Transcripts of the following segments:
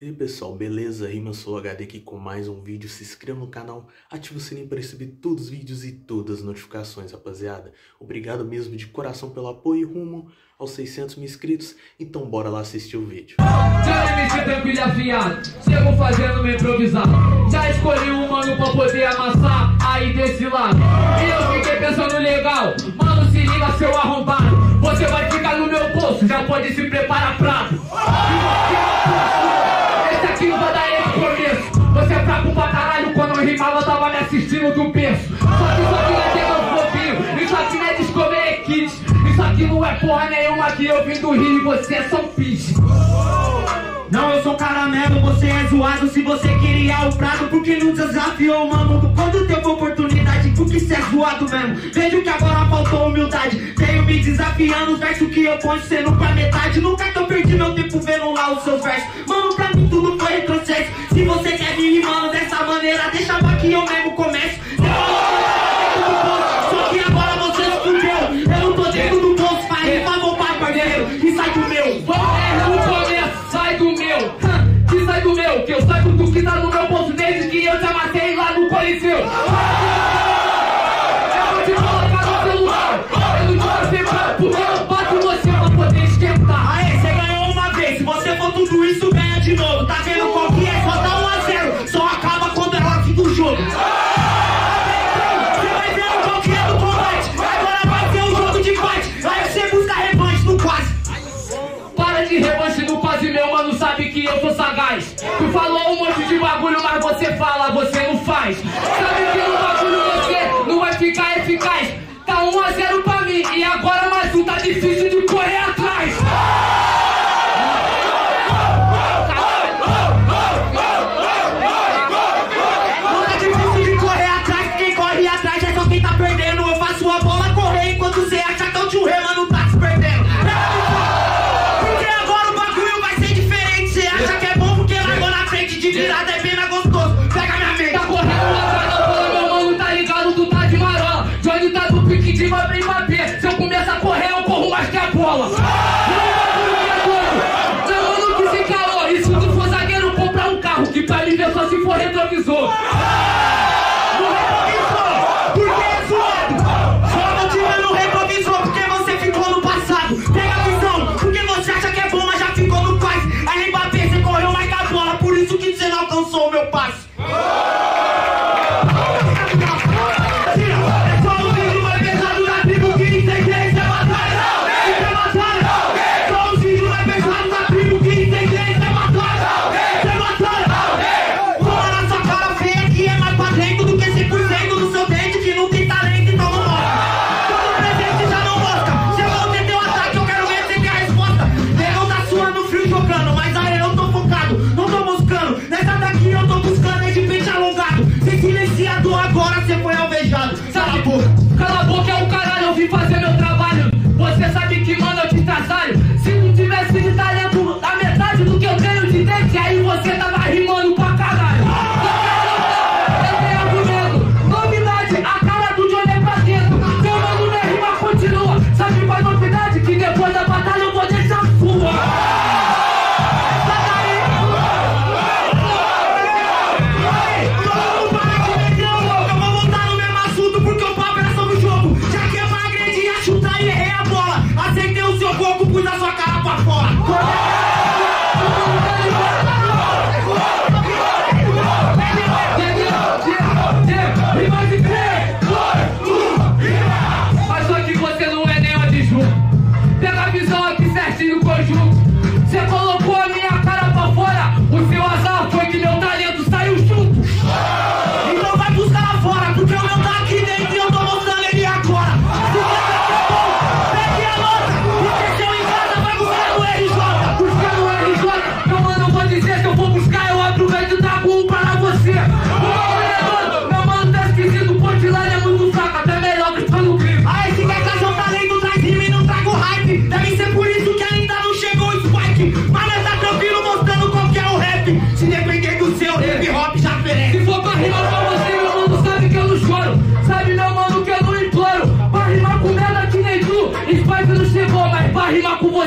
E aí pessoal, beleza? Rima sou HD aqui com mais um vídeo. Se inscreva no canal, ative o sininho para receber todos os vídeos e todas as notificações, rapaziada. Obrigado mesmo de coração pelo apoio e rumo aos 600 mil inscritos. Então bora lá assistir o vídeo. Já me tranquilo afiado, chego fazendo meu improvisado. Já escolhi um mano pra poder amassar aí desse lado. E eu fiquei pensando legal, mano se liga seu arrombado. Você vai ficar no meu bolso, já pode se porra nenhuma aqui, eu vim do Rio e você é São Pisco. Não, eu sou caramelo, você é zoado Se você queria o prato, porque não desafiou, mano? Quando teve oportunidade, porque cê é zoado mesmo? Vejo que agora faltou humildade Tenho me desafiando, os versos que eu ponho sendo pra metade. Nunca que eu perdi meu tempo vendo lá os seus versos. Mano, pra mim tudo foi retrocesso. Se você quer me rimando dessa maneira, deixa pra que eu mesmo comece.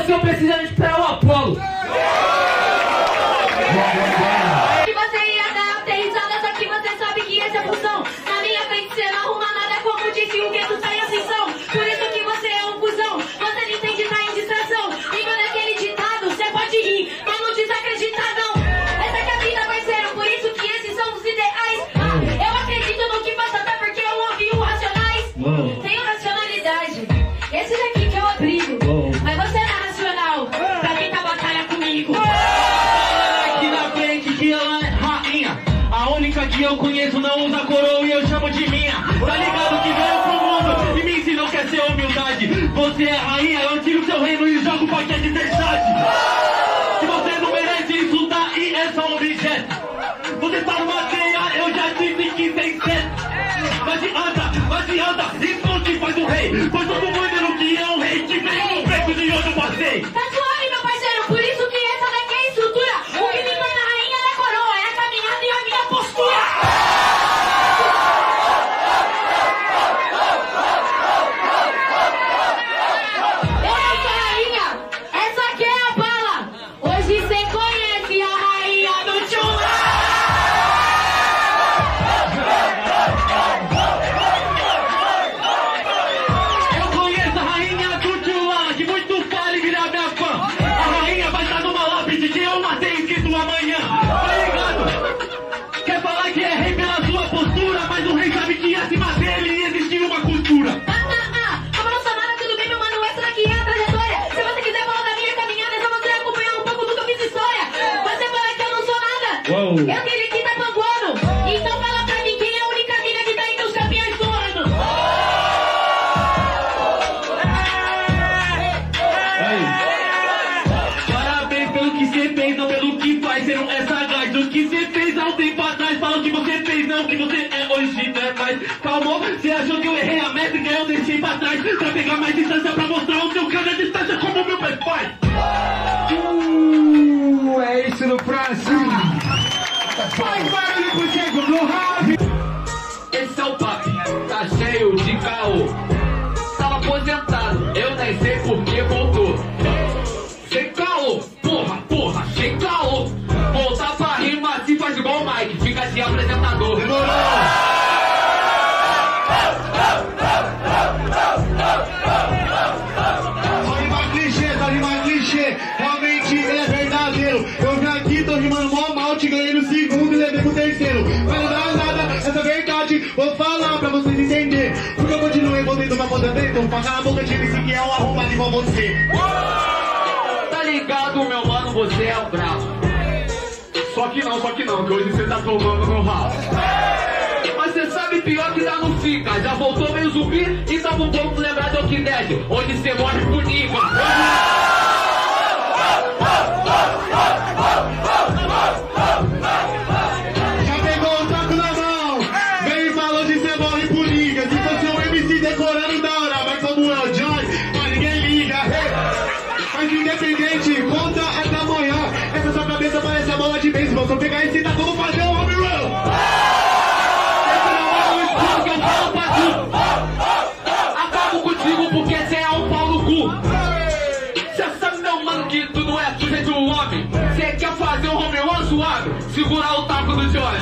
você precisa nasce, mas ele existe uma cultura. Ah, ah, ah. Como não sou nada. tudo bem, meu mano? Essa daqui é a trajetória. Se você quiser falar da minha caminhada, é só você acompanhar um pouco do que eu fiz história. Você fala que eu não sou nada. Eu É que tá panguando. Então fala pra mim quem é a única mina que tá entre os campeões do ano. Parabéns pelo que você fez, não pelo que faz. Você Essa graça é sagaz. O que você fez há um tempo atrás, fala o que você fez, não que você é é mais. Calmou, você achou que eu errei a métrica eu deixei pra trás. Pra pegar mais distância, pra mostrar o seu cara a distância como meu pai faz. Uh, é isso no próximo. Faz barulho pro Diego no rave. Esse é o papo, tá cheio de caô. Tava aposentado. você. Tá ligado, meu mano, você é o brabo. Só que não, só que não, que hoje você tá tomando no rabo. Mas você sabe pior que dá no fica. Já voltou meio zumbi e tá com um pouco lembrar do que deve, Onde você morre por nível.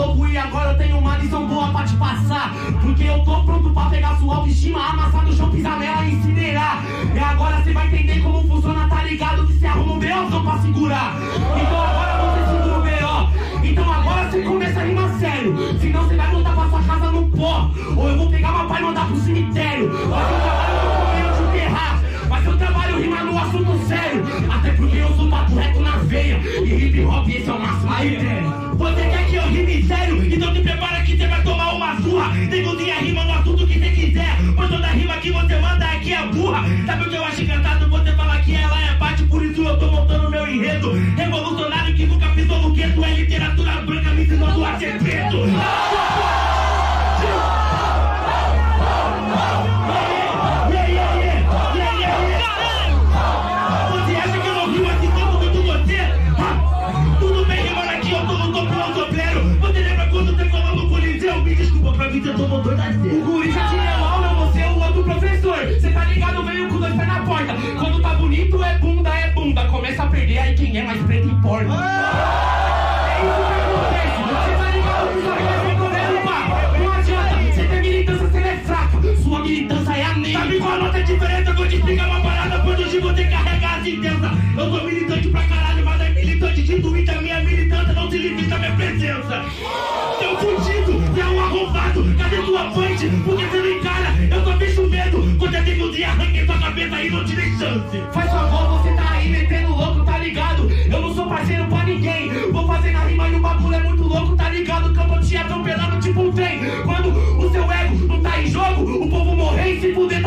louco e agora eu tenho uma lição boa pra te passar. Porque eu tô pronto pra pegar sua autoestima, amassar no chão, pisar nela e incinerar. E agora você vai entender como funciona don't depend de. Eu sou militante pra caralho, mas é militante de Twitter. Minha militância não se limita à minha presença. Seu fudido, você é um arrombado. Cadê sua frente? Porque você não encara? Eu só vejo medo. Quando é eu tenho um dia, arranquei sua cabeça e não te chance. Faz favor, você tá aí metendo louco, tá ligado? Eu não sou parceiro pra ninguém. Vou fazer na rima e o bagulho é muito louco, tá ligado? Que eu tô te atropelando tipo um trem. Quando o seu ego não tá em jogo, o povo morrer e se fuder.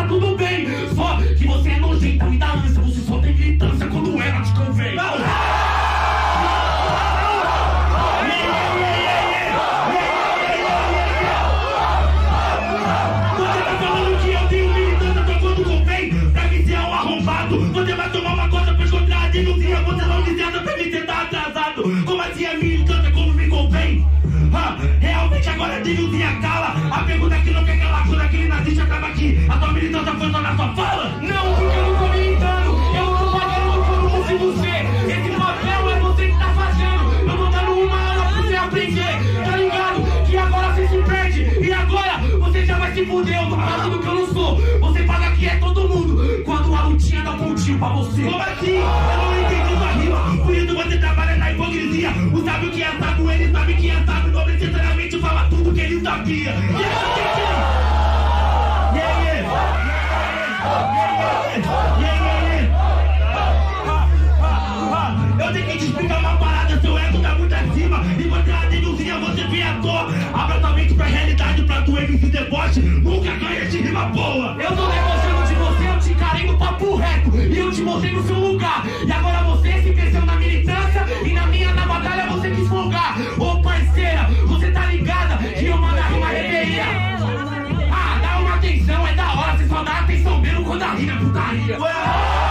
Como assim é militância como me convém? Ah, realmente agora a denúncia cala. A pergunta que não quer calar quando aquele nazista acaba aqui. A tua militância foi só na sua fala? Não, porque eu não tô militando, eu não tô pagando como se você. Esse papel é você que tá fazendo. Eu tô dando uma aula pra você aprender, tá ligado? Que agora você se perde e agora você já vai se fuder. Eu tô falando que eu não sou. Você paga que é todo mundo. Quando a lutinha dá um pontinho pra você. Como assim? Hipocrisia. O sábio que é sábio, ele sabe que é sábio. Não necessariamente fala tudo que ele sabia. Yeah, yeah. Yeah, yeah. Yeah, yeah, yeah. Ah, ah, ah. Eu tenho que te explicar uma parada, seu ego tá muito acima. E você é denúncia, você vem à toa. Abra tua mente pra realidade, pra tua MC deboche. Nunca ganha de rima boa. Eu tô debochando de você, eu te encarei no papo reto E eu te mostrei no seu lugar E agora você se cresceu na militância rima é